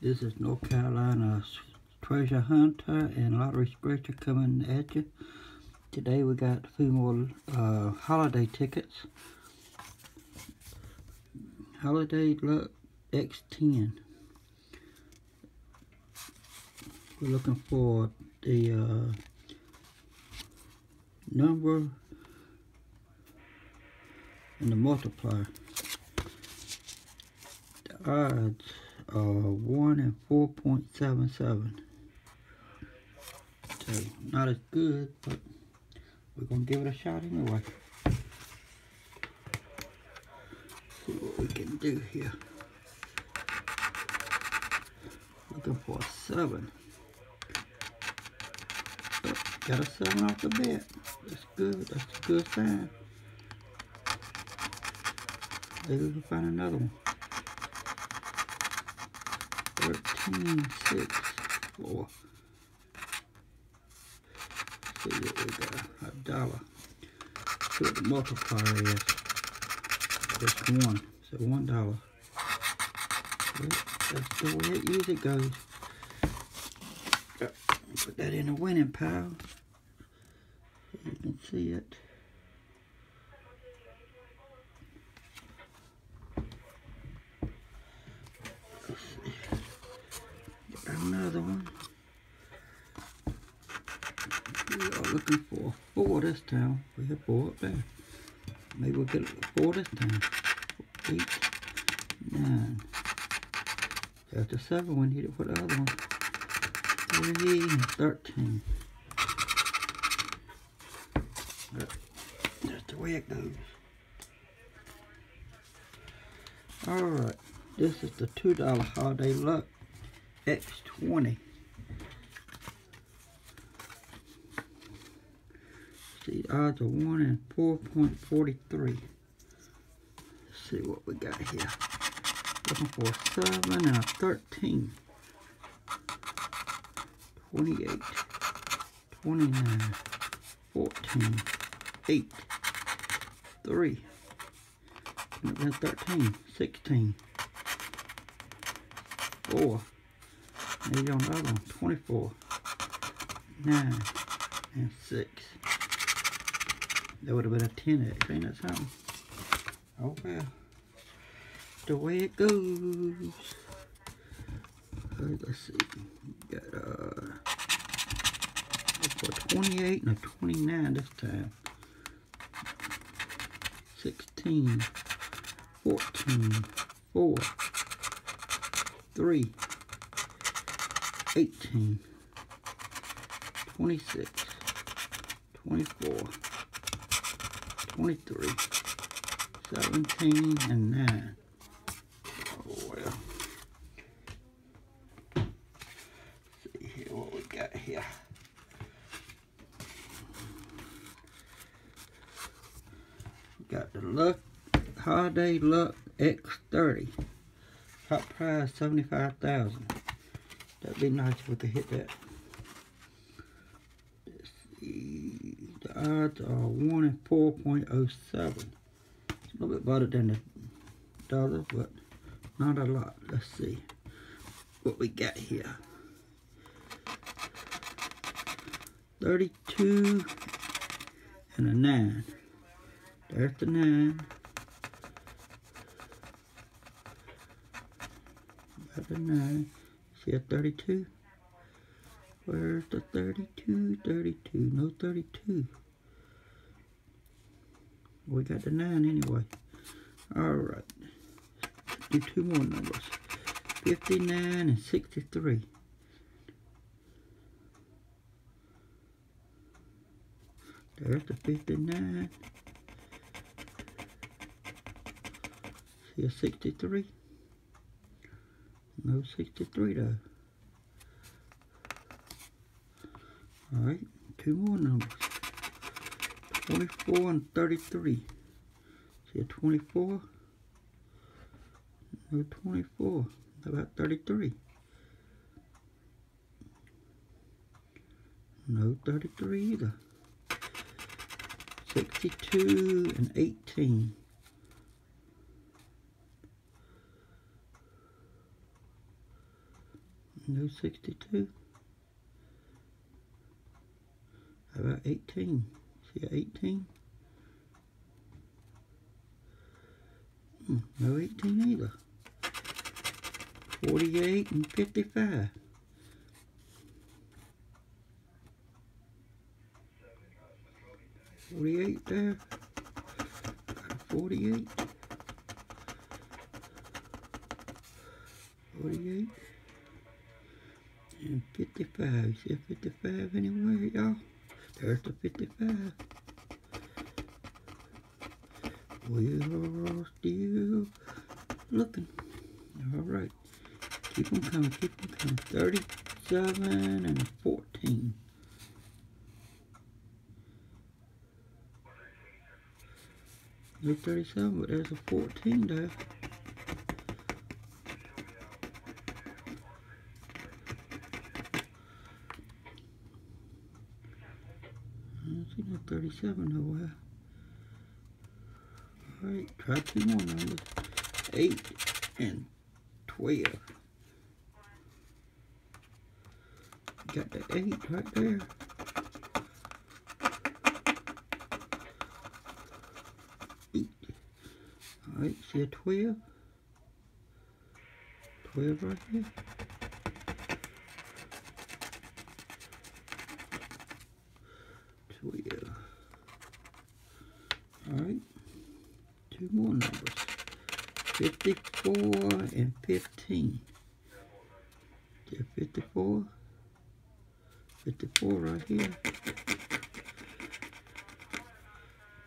This is North Carolina Treasure Hunter and Lottery Scratcher coming at you. Today we got a few more uh, holiday tickets. Holiday Luck X10. We're looking for the uh, number and the multiplier. The odds are 1 and 4.77. So, not as good, but we're going to give it a shot anyway. See what we can do here. Looking for a 7. Oh, got a 7 off the bat. That's good. That's a good sign. Maybe we can find another one. 13, 6, 4. See what we got. A dollar. What the multiplier is. Just one. So one dollar. That's the way it usually goes. Put that in the winning pile. So you can see it. Another one. We are looking for four this time. We have four up there. Maybe we'll get four this time. Eight, nine. After seven, we need it for the other one. Three thirteen. That's the way it goes. Alright, this is the $2 Holiday Luck X20. See, odds are 1 and 4.43. Let's see what we got here. Looking for a 7 and a 13. 28, 29, 14, 8, 3, and 13, 16, 4, Maybe on the other one, 24, 9, and 6. That would have been a 10X, ain't that something? Oh well. The way it goes. let's see. Got uh for 28 and a 29 this time. 16, 14, 4, 3, 18, 26, 24, 23, 17, and 9. Oh, well. see here what we got here. got the Luck Holiday Luck X30. Top prize 75000 That'd be nice if we could hit that. The odds are 1 and 4.07. It's a little bit better than the dollar, but not a lot. Let's see what we got here. 32 and a 9. There's the 9. Got the 9. See a 32? Where's the 32? 32. No 32. We got the 9 anyway. Alright. Do two more numbers. 59 and 63. There's the 59. See a 63? No 63 though. Alright, two more numbers. 24 and 33. See a 24? No 24. How about 33? No 33 either. 62 and 18. No 62. How about 18? See 18? Hmm, no 18 either. 48 and 55. Forty-eight there. Got a forty-eight. Forty-eight. And fifty-five. See a fifty-five anywhere, y'all? There's the fifty-five. We're still looking. All right. Keep them coming, keep them coming. 37 and 14. No 37, but there's a 14 there. 37 nowhere. Alright, try two more numbers. 8 and 12. Got the 8 right there. Eight. Alright, see a 12? 12 right here. Twelve. Alright. Two more numbers. 54 and 15. Yeah, 54. 54 right here.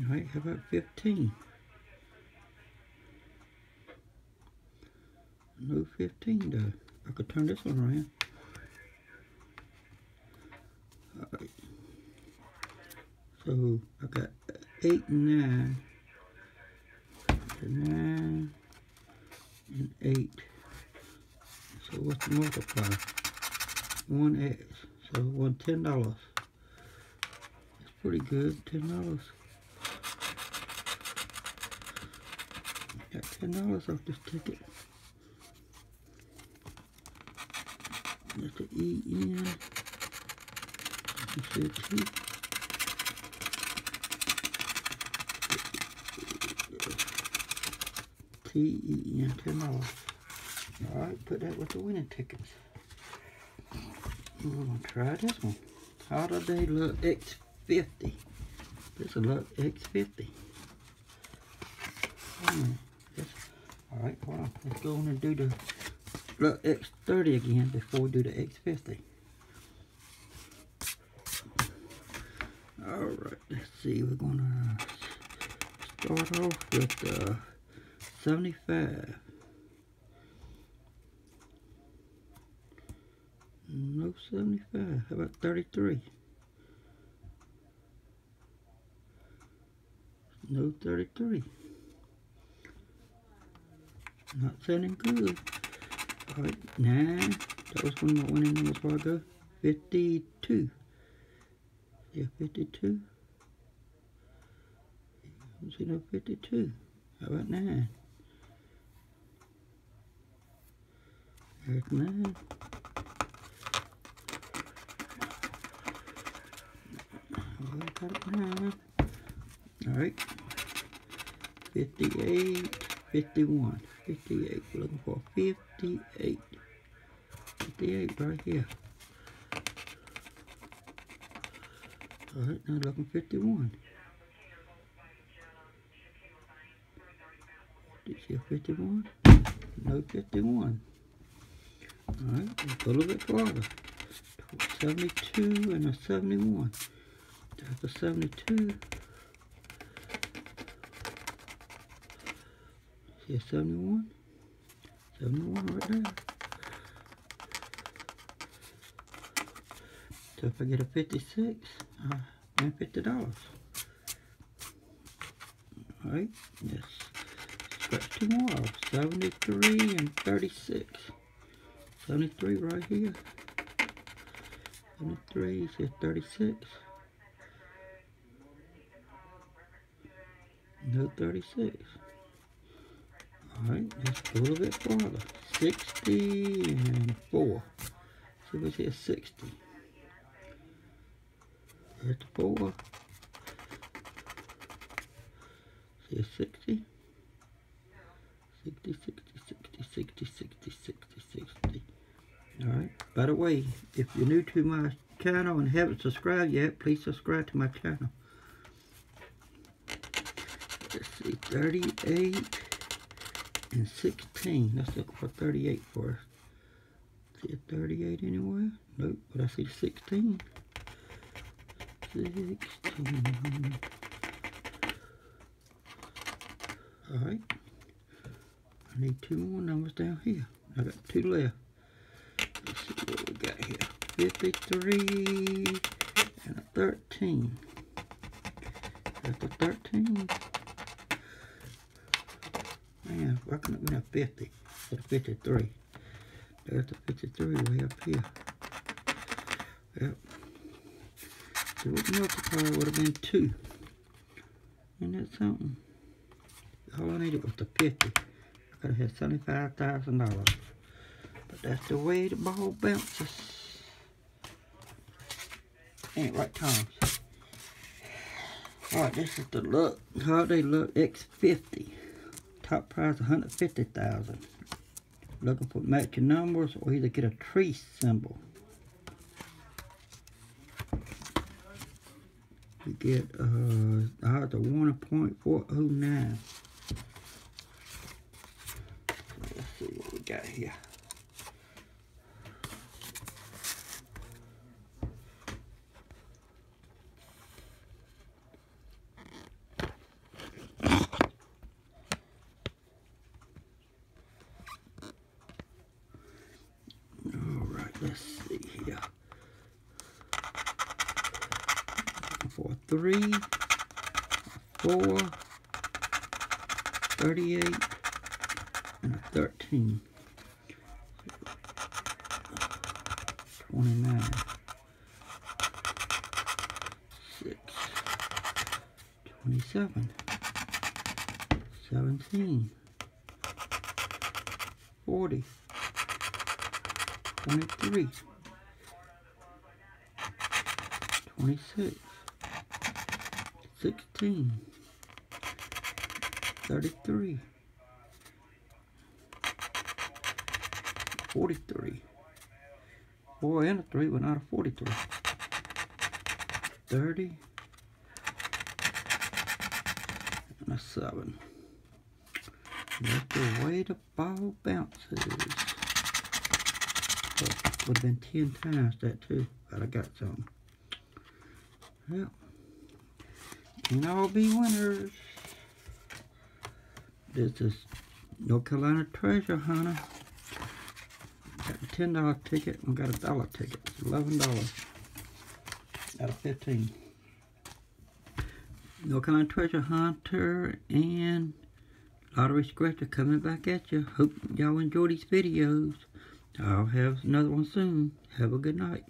Alright, how about 15? No 15 though. I could turn this one around. Alright. So I got 8 and 9. 9 and 8. So what's the multiplier? 1x. So one ten dollars. That's pretty good, ten dollars. Got ten dollars off this ticket. That's the E N. You see a T. Ten dollars. Alright, put that with the winning tickets. I'm gonna try this one. Holiday Luck X50. This is Luck X50. Alright, hold on. Let's go on and do the Luck X30 again before we do the X50. Alright, let's see. We're gonna start off with uh, 75. No 75. How about 33? No 33. Not sounding good. Alright, 9. That was one went in there before I 52. Yeah, 52. See no 52. How about 9? There's 9. Alright. 58, 51, 58. We're looking for 58. 58 right here. Alright, now looking 51. Did you see a 51? No 51. Alright, a little bit farther. 72 and a 71. That's a 72. See a 71? 71 right there. So if I get a 56, uh, I win $50. Alright, yes. Scratch two more 73 and 36. 73 right here. 73, says 36. No 36. Alright, let's go a little bit farther. 60 and 4. see what's here, 60. There's the four. See 60. 60, 60, 60, 60, 60, 60, 60. Alright. By the way, if you're new to my channel and haven't subscribed yet, please subscribe to my channel. Let's see, 38 and 16. Let's look for 38 first. See a 38 anywhere? Nope, but I see 16. 16. Alright. I need two more numbers down here. I got two left. Let's see what we got here. 53 and a 13. That's a 13. Man, why it be a 50? That's a 53. There's the 53 way up here. Yep. So what multiplier would have been 2. Isn't that something? All I needed was the 50. I could have had $75,000. But that's the way the ball bounces. Ain't right times. Alright, this is the look. Holiday Luck X50. Top price 150000 Looking for matching numbers or either get a tree symbol. You get uh I have the 1.409. Let's see what we got here. let's see here. For a three, four, 38, and a 13. 29. 6. 27. 17. 40. 23, 26, 16, 33, 43, 4 and a 3 but not a 43, 30, and a 7. That's the way the ball bounces. Would have been 10 times that too, but I got some. Well, can all be winners. This is North Carolina Treasure Hunter. Got a $10 ticket and got a dollar ticket. It's $11 out of 15. North Carolina Treasure Hunter and Lottery Scratcher coming back at you. Hope y'all enjoy these videos. I'll have another one soon. Have a good night.